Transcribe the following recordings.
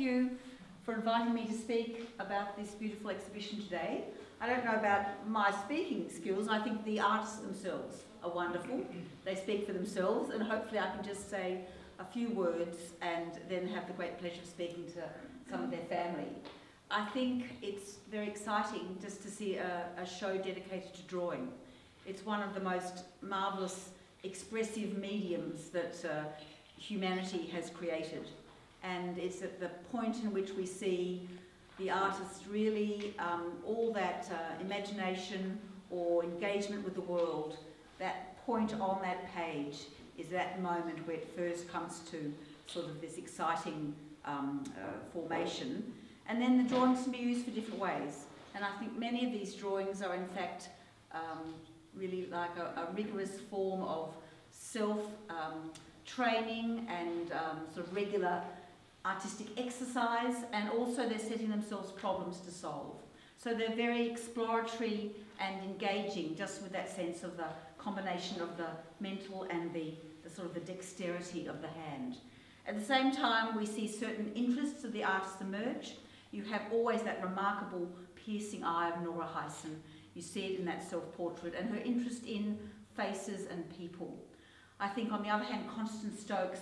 you for inviting me to speak about this beautiful exhibition today. I don't know about my speaking skills, I think the artists themselves are wonderful. They speak for themselves, and hopefully I can just say a few words and then have the great pleasure of speaking to some of their family. I think it's very exciting just to see a, a show dedicated to drawing. It's one of the most marvellous expressive mediums that uh, humanity has created. And it's at the point in which we see the artist really, um, all that uh, imagination or engagement with the world, that point on that page is that moment where it first comes to sort of this exciting um, uh, formation. And then the drawings can be used for different ways. And I think many of these drawings are in fact um, really like a, a, rigorous form of self-training um, and um, sort of regular artistic exercise and also they're setting themselves problems to solve. So they're very exploratory and engaging just with that sense of the combination of the mental and the, the sort of the dexterity of the hand. At the same time, we see certain interests of the artist emerge. You have always that remarkable piercing eye of Nora Heysen. You see it in that self-portrait and her interest in faces and people. I think on the other hand, Constance Stokes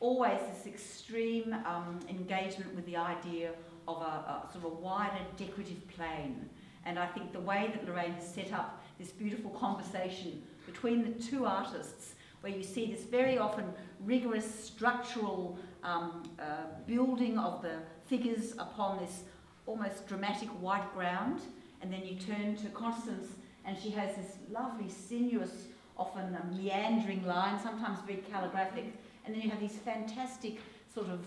always this extreme um, engagement with the idea of a, a, sort of a wider decorative plane. And I think the way that Lauraine has set up this beautiful conversation between the two artists, where you see this very often rigorous structural um, uh, building of the figures upon this almost dramatic white ground, and then you turn to Constance, and she has this lovely, sinuous, often meandering line, sometimes very calligraphic, and then you have these fantastic sort of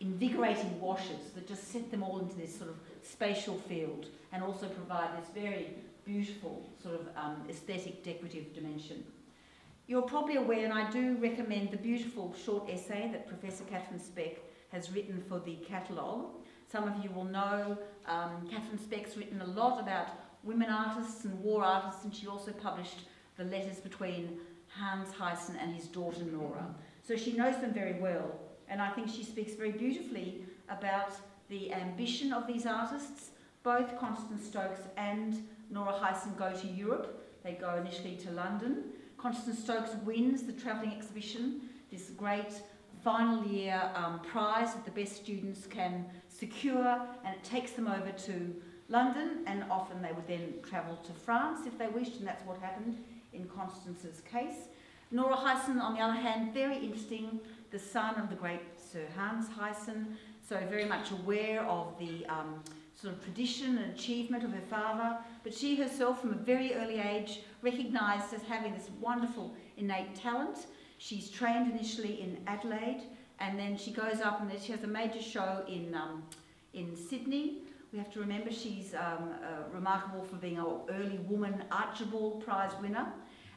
invigorating washes that just set them all into this sort of spatial field and also provide this very beautiful sort of um, aesthetic decorative dimension. You're probably aware, and I do recommend the beautiful short essay that Professor Catherine Speck has written for the catalogue. Some of you will know um, Catherine Speck's written a lot about women artists and war artists, and she also published the letters between Hans Heysen and his daughter Nora. So she knows them very well, and I think she speaks very beautifully about the ambition of these artists. Both Constance Stokes and Nora Heysen go to Europe. They go initially to London. Constance Stokes wins the travelling exhibition, this great final year um, prize that the best students can secure, and it takes them over to London, and often they would then travel to France if they wished, and that's what happened in Constance's case. Nora Heysen, on the other hand, very interesting, the son of the great Sir Hans Heysen, so very much aware of the um, sort of tradition and achievement of her father, but she herself from a very early age recognised as having this wonderful innate talent. She's trained initially in Adelaide, and then she goes up and she has a major show in, um, in Sydney. We have to remember she's um, uh, remarkable for being an early woman Archibald Prize winner.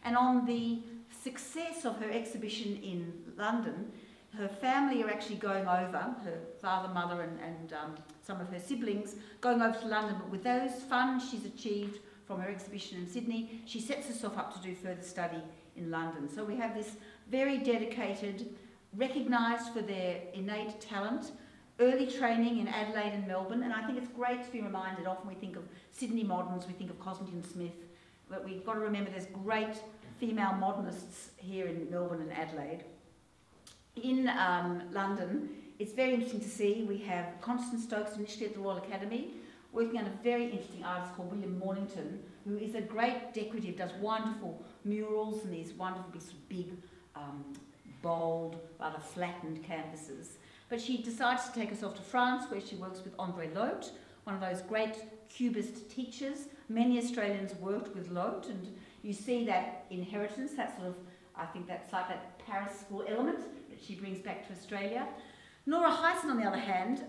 And on the success of her exhibition in London, her family are actually going over, her father, mother and, and um, some of her siblings, going over to London, but with those funds she's achieved from her exhibition in Sydney, she sets herself up to do further study in London. So we have this very dedicated, recognised for their innate talent, early training in Adelaide and Melbourne, and I think it's great to be reminded, often we think of Sydney moderns, we think of Cossington Smith, but we've got to remember there's great female modernists here in Melbourne and Adelaide. In um, London, it's very interesting to see we have Constance Stokes initially at the Royal Academy, working on a very interesting artist called William Monnington, who is a great decorative, does wonderful murals and these wonderful big, big um, bold, rather flattened canvases. But she decides to take herself to France, where she works with André Lhote, one of those great Cubist teachers. Many Australians worked with Lhote, and you see that inheritance, that sort of, I think that's like that Paris school element that she brings back to Australia. Nora Heysen, on the other hand,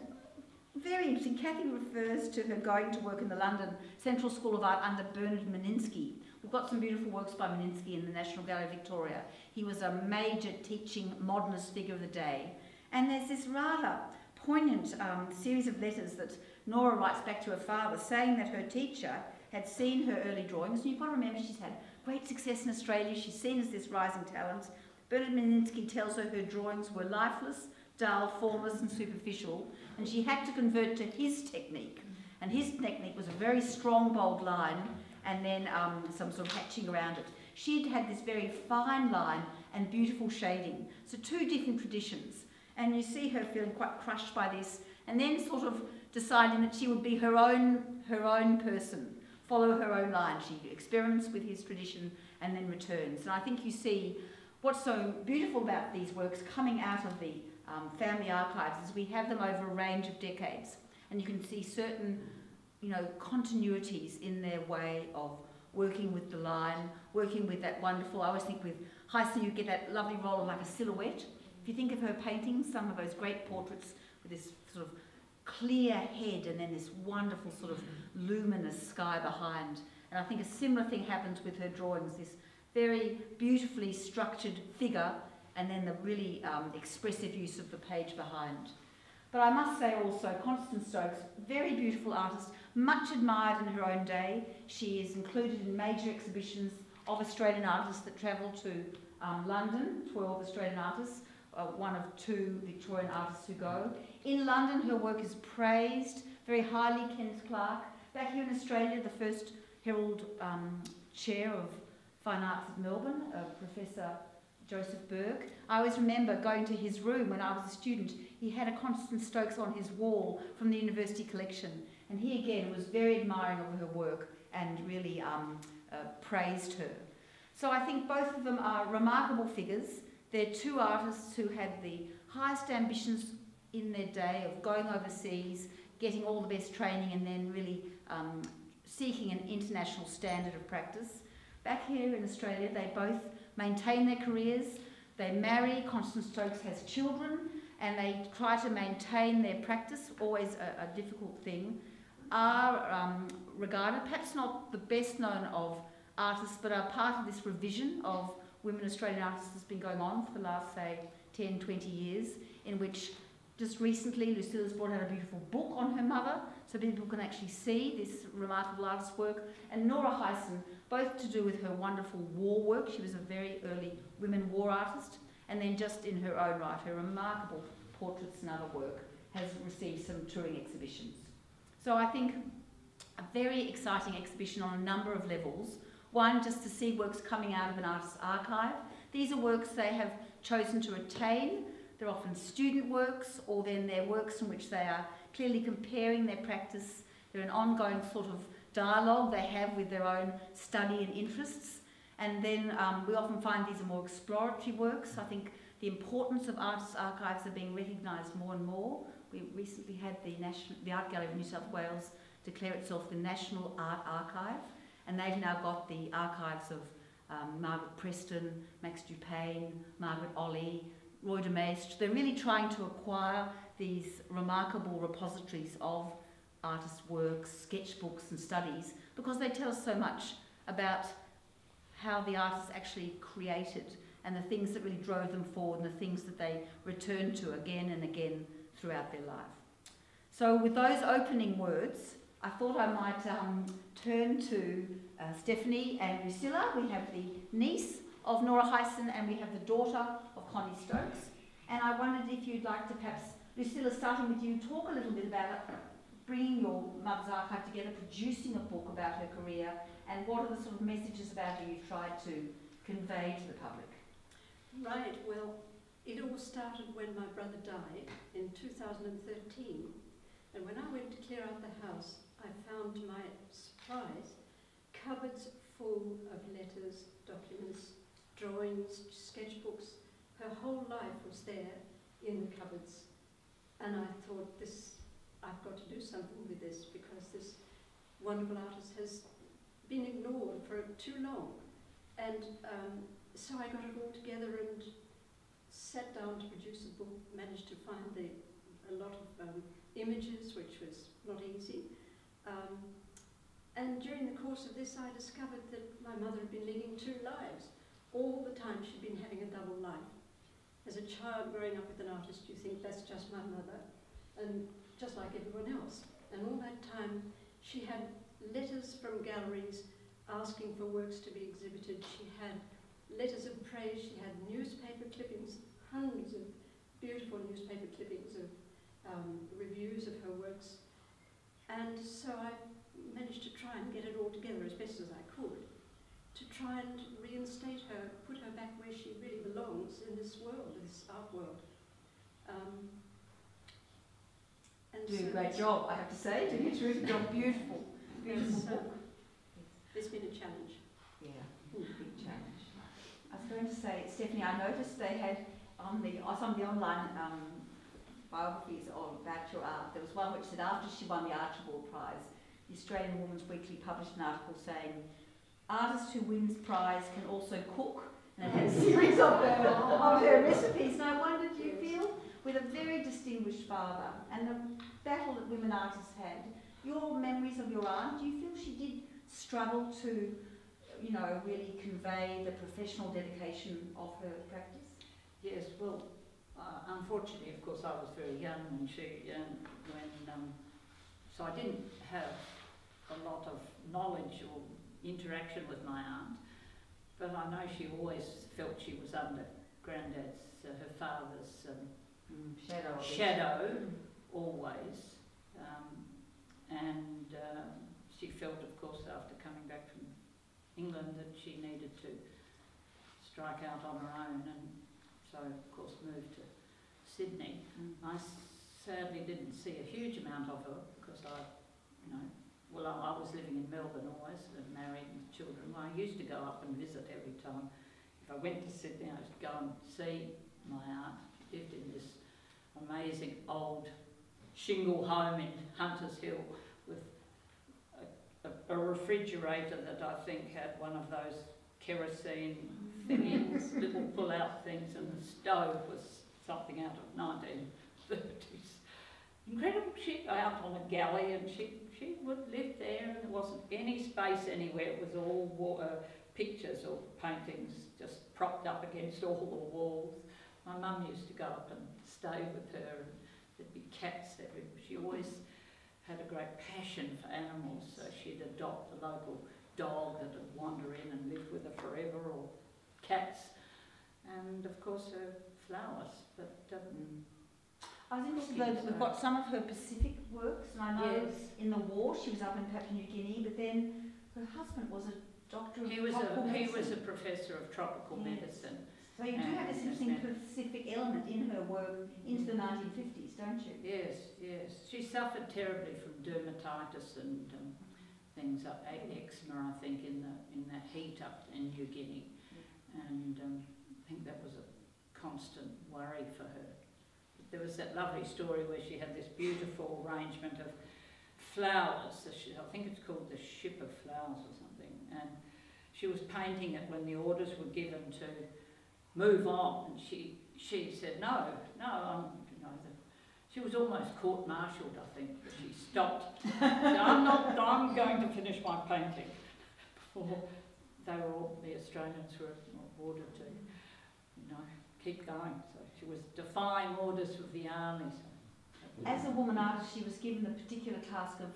very interesting. Kathy refers to her going to work in the London Central School of Art under Bernard Meninsky. We've got some beautiful works by Meninsky in the National Gallery of Victoria. He was a major teaching modernist figure of the day. And there's this rather poignant um, series of letters that Nora writes back to her father saying that her teacher had seen her early drawings. And you've got to remember she's had great success in Australia. She's seen as this rising talent. Bernard Meninsky tells her her drawings were lifeless, dull, formless and superficial, and she had to convert to his technique. And his technique was a very strong, bold line, and then um, some sort of hatching around it. She'd had this very fine line and beautiful shading. So two different traditions. And you see her feeling quite crushed by this, and then sort of deciding that she would be her own, her own person, follow her own line. She experiments with his tradition and then returns. And I think you see what's so beautiful about these works coming out of the um, family archives is we have them over a range of decades. And you can see certain, you know, continuities in their way of working with the line, working with that wonderful, I always think with Heysen you get that lovely role of like a silhouette. If you think of her paintings, some of those great portraits with this sort of clear head and then this wonderful sort of luminous sky behind. And I think a similar thing happens with her drawings, this very beautifully structured figure and then the really um, expressive use of the page behind. But I must say also, Constance Stokes, very beautiful artist, much admired in her own day. She is included in major exhibitions of Australian artists that travel to um, London, 12 Australian artists, uh, one of two Victorian artists who go. In London, her work is praised very highly, Kenneth Clark. Back here in Australia, the first Herald um, Chair of Fine Arts at Melbourne, uh, Professor Joseph Burke. I always remember going to his room when I was a student. He had a Constance Stokes on his wall from the university collection. And he again was very admiring of her work and really um, uh, praised her. So I think both of them are remarkable figures. They're two artists who had the highest ambitions in their day of going overseas, getting all the best training, and then really um, seeking an international standard of practice. Back here in Australia, they both maintain their careers. They marry, Constance Stokes has children, and they try to maintain their practice, always a, a difficult thing, are um, regarded, perhaps not the best known of artists, but are part of this revision of women Australian artists that's been going on for the last, say, 10, 20 years, in which just recently Lucilla's brought out a beautiful book on her mother, so people can actually see this remarkable artist's work. And Nora Heysen both to do with her wonderful war work. She was a very early women war artist. And then just in her own right, her remarkable portraits and other work has received some touring exhibitions. So I think a very exciting exhibition on a number of levels. One, just to see works coming out of an artist's archive. These are works they have chosen to retain. They're often student works, or then they're works in which they are clearly comparing their practice. They're an ongoing sort of dialogue they have with their own study and interests. And then um, we often find these are more exploratory works. I think the importance of artists' archives are being recognised more and more. We recently had the, National, the Art Gallery of New South Wales declare itself the National Art Archive, and they've now got the archives of um, Margaret Preston, Max Dupain, Margaret Olley, Roy de Maistre. They're really trying to acquire these remarkable repositories of artists' works, sketchbooks and studies because they tell us so much about how the artists actually created and the things that really drove them forward and the things that they returned to again and again throughout their life. So with those opening words, I thought I might um, turn to uh, Stephanie and Lucilla. We have the niece of Nora Heysen and we have the daughter of Connie Stokes. And I wondered if you'd like to perhaps, Lucilla, starting with you, talk a little bit about bringing your mother's archive together, producing a book about her career, and what are the sort of messages about her you've tried to convey to the public? Right, well, it all started when my brother died in 2013. And when I went to clear out the house, I found to my surprise cupboards full of letters, documents, drawings, sketchbooks. Her whole life was there in the cupboards. And I thought this I've got to do something with this because this wonderful artist has been ignored for too long. And um, so I got it all together and sat down to produce a book, managed to find the, a lot of um, images, which was not easy. Um, and during the course of this, I discovered that my mother had been leading two lives. All the time she'd been having a double life. As a child growing up with an artist, you think that's just my mother. And just like everyone else. And all that time, she had letters from galleries asking for works to be exhibited. She had letters of praise, she had newspaper clippings, hundreds of beautiful newspaper clippings of um, reviews of her works. And so I managed to try and get it all together as best as I could to try and reinstate her, put her back where she really belongs in this world, this art world. Um, and Doing so a great job, I have to say. Doing a terrific job. Beautiful. Beautiful It's, uh, book. It's been a challenge. Yeah, big change. I was going to say, Stephanie, I noticed they had on the some of the online um, biographies of about your art, there was one which said after she won the Archibald Prize, the Australian Woman's Weekly published an article saying, artist who wins prize can also cook, and had a series of her, of her recipes. Wondered, do you feel, with a very distinguished father and the battle that women artists had, your memories of your aunt, do you feel she did struggle to you know, really convey the professional dedication of her practice? Yes, well, uh, unfortunately, of course, I was very young when she, um, when, um, so I didn't have a lot of knowledge or interaction with my aunt, but I know she always felt she was under Grandad's, uh, her father's um, shadow. shadow, always. Um, and um, she felt, of course, after coming back from England, that she needed to strike out on her own, and so, of course, moved to Sydney. Mm. I sadly didn't see a huge amount of her because I, you know, well, I, I was living in Melbourne always, and married with children. I used to go up and visit every time. If I went to Sydney, I used to go and see my aunt. She lived in this amazing old shingle home in Hunters Hill with a, a, a refrigerator that I think had one of those kerosene mm-hmm. thingies, little pull-out things, and the stove was something out of 1930s. Incredible. She out on a galley, and she she would live there, and there wasn't any space anywhere. It was all wa- uh, pictures or paintings just propped up against all the walls. My mum used to go up and stay with her, and there'd be cats everywhere. She always had a great passion for animals, so she'd adopt a local dog that would wander in and live with her forever, or cats, and of course her flowers. But um, I was interested though that we've got some of her Pacific works, and I know yes, in the war she was up in Papua New Guinea, but then her husband was a doctor of he was tropical a he was a professor of tropical Yes. medicine. So you do have this interesting Pacific element in her work into the 1950s, don't you? Yes, yes. She suffered terribly from dermatitis and um, things up eczema, I think, in the in that heat up in New Guinea, and um, I think that was a constant worry for her. There was that lovely story where she had this beautiful arrangement of flowers. I think it's called the Ship of Flowers or something, and she was painting it when the orders were given to move on, and she she said no, no, I'm you know the she was almost court-martialed, I think, but she stopped. Said, I'm not, I'm going to finish my painting before they were all, the Australians were ordered to, you know, keep going. She was defying orders of the army. As a woman artist, she was given the particular task of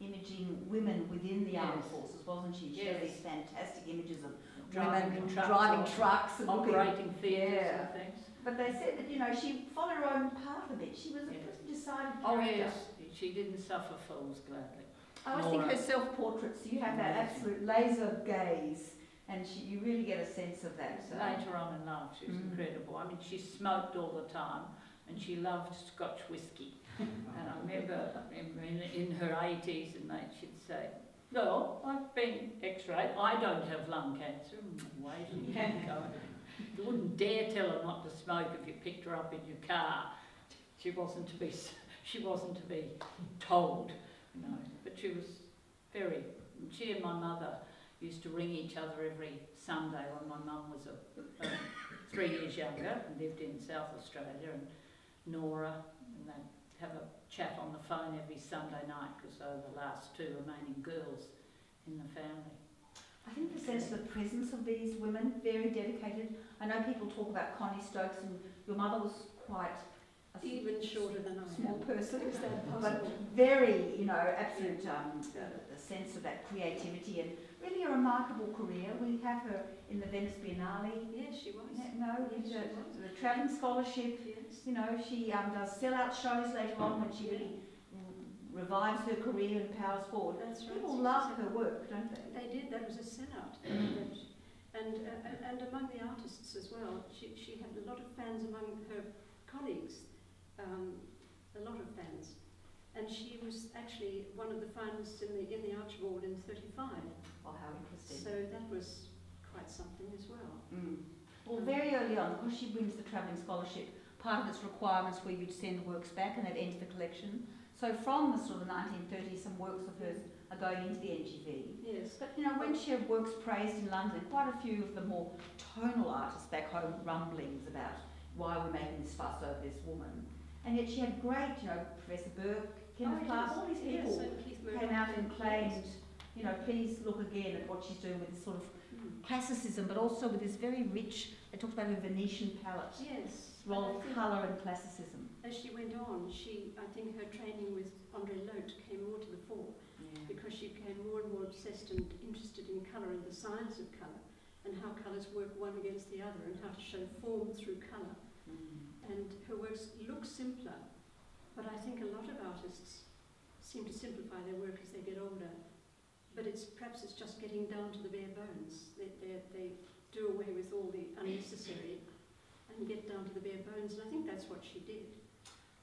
imaging women within the armed forces, wasn't she? She had these fantastic images of driving women trucks, driving trucks and operating theatres Yeah. and things. But they said that, you know, she followed her own path a bit. She was a Yes. pretty decided Oh yes, she didn't suffer fools gladly. I always think her self-portraits, you have that absolute laser gaze, and she, you really get a sense of that. So. Later on in life, she was Mm. incredible. I mean, she smoked all the time, and she loved Scotch whiskey. and I remember, I remember in, in her 80s, and they, she'd say, "No, I've been X-rayed. I don't have lung cancer." She go. You wouldn't dare tell her not to smoke if you picked her up in your car. She wasn't to be. She wasn't to be told, you know. But she was very. She and my mother used to ring each other every Sunday when my mum was a, a, three years younger and lived in South Australia, and Nora, and they'd have a chat on the phone every Sunday night because they were the last two remaining girls in the family. I think the sense of the presence of these women, very dedicated. I know people talk about Connie Stokes, and your mother was quite a s- Even shorter than I small am. person. Is that But very, you know, absolute um, uh, sense of that creativity and really a remarkable career. We have her in the Venice Biennale. Yes, she was. No, Yes, she the, was. the travelling scholarship. Yes. You know, she um, does sell-out shows later on when she really mm, revives her career and powers forward. That's right. People love her work, don't they? They did, that was a sellout. That- and, uh, and- and among the artists as well, she, she had a lot of fans among her colleagues, um, a lot of fans. And she was actually one of the finalists in the, in the Archibald in 35. Oh, how interesting. So that was quite something as well. Mm. Well, very early on, because she wins the travelling scholarship, part of its requirements were you'd send works back and they'd enter the collection. So from the sort of 1930s, some works of hers are going into the NGV. Yes. But you know, when she had works praised in London, quite a few of the more tonal artists back home rumblings about why we're making this fuss over this woman. And yet she had great, you know, Professor Burke, Kenneth Oh, Clark, all these people and Keith came out and claimed, yes. You know, please look again at what she's doing with this sort of Mm. classicism, but also with this very rich, I talked about her Venetian palette, Yes. role of colour and classicism. As she went on, she, I think her training with Andre Lhote came more to the fore. because she became more and more obsessed and interested in colour and the science of colour and how colours work one against the other and how to show form through colour. Mm. And her works look simpler, but I think a lot of artists seem to simplify their work as they get older. But it's perhaps it's just getting down to the bare bones. They, they, they do away with all the unnecessary and get down to the bare bones, and I think that's what she did.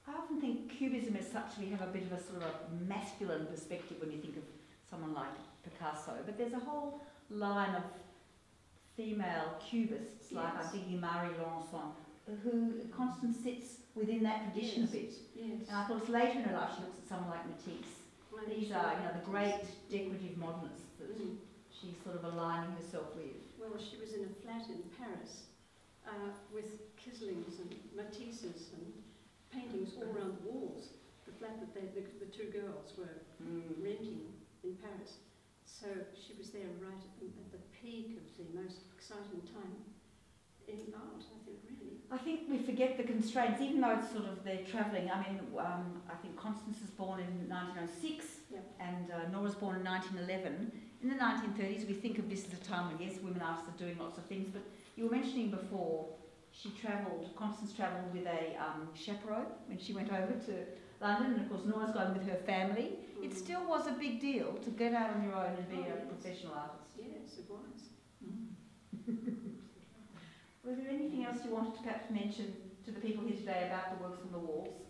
I often think Cubism as such, we have a bit of a sort of a masculine perspective when you think of someone like Picasso, but there's a whole line of female cubists, like I'm Yes. thinking Marie Laurencin, mm-hmm. who Constance sits within that tradition Yes. a bit. Yes. And I thought later in her life she looks at someone like Matisse. These are, you know, the great decorative modernists that Mm. she's sort of aligning herself with. Well, she was in a flat in Paris uh, with Kislings and Matisses and paintings all around the walls. The flat that they, the, the two girls were renting in Paris. So she was there right at the, at the peak of the most exciting time in art, I think, really. I think we forget the constraints, even though it's sort of they're travelling. I mean, um, I think Constance was born in 1906 Yeah. and uh, was born in 1911. In the 1930s, we think of this as a time when, yes, women artists are doing lots of things, but you were mentioning before, she travelled, Constance travelled with a um, chaperone when she went over to London, and of course Nora's going with her family. It Mm. still was a big deal to get out on your own and be Oh, a yes. professional artist. Yes, it was. Was there anything else you wanted to perhaps mention to the people here today about the works on the walls?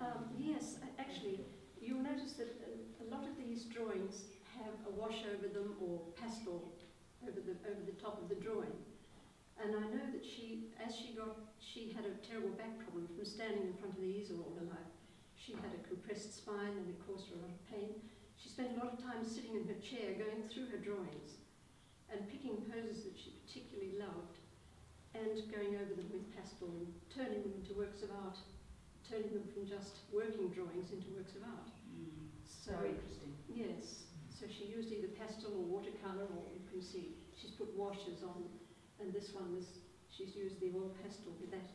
Um, yes, actually, you'll notice that a, lot of these drawings have a wash over them or pastel over the, over the top of the drawing. And I know that she, as she got, she had a terrible back problem from standing in front of the easel all her life. She had a compressed spine and it caused her a lot of pain. She spent a lot of time sitting in her chair going through her drawings and picking poses that she particularly loved and going over them with pastel and turning them into works of art turning them from just working drawings into works of art. Mm. So, Very interesting. yes, so she used either pastel or watercolour, or you can see she's put washes on, and this one was, she's used the oil pastel with that.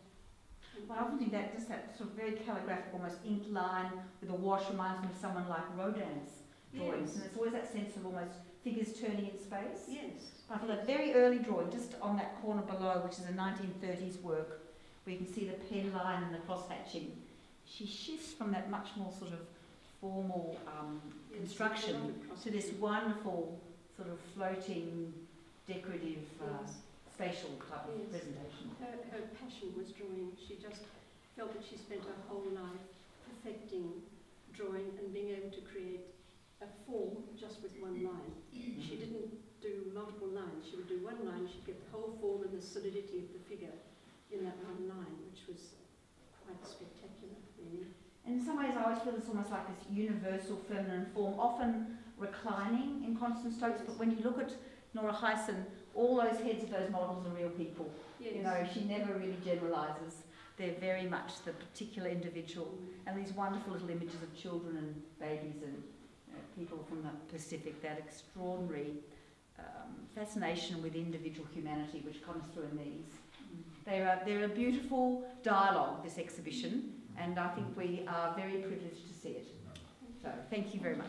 Well, I often think that just that sort of very calligraphic, almost inked line with a wash reminds me of someone like Rodin's drawings, and it's always that sense of almost figures turning in space. yes. I thought that very early drawing, just on that corner below, which is a 1930s work, where you can see the pen line and the cross hatching, she shifts from that much more sort of formal um, yes, construction a lot of cross to this wonderful sort of floating, decorative, uh, Yes. spatial type of presentation. Her, her passion was drawing. She just felt that she spent her whole life perfecting drawing and being able to create a form just with one line. She didn't do multiple lines. She would do one line, she'd get the whole form and the solidity of the figure in that one line, which was quite spectacular, really. And in some ways, I always feel it's almost like this universal feminine form, often reclining in Constance Stokes. But when you look at Nora Heysen, all those heads of those models are real people. Yes. You know, she never really generalises. They're very much the particular individual. Mm. And these wonderful little images of children and babies and people from the Pacific, that extraordinary um, fascination with individual humanity which comes through in these. They are, they're a beautiful dialogue, this exhibition, and I think we are very privileged to see it. So thank you very much.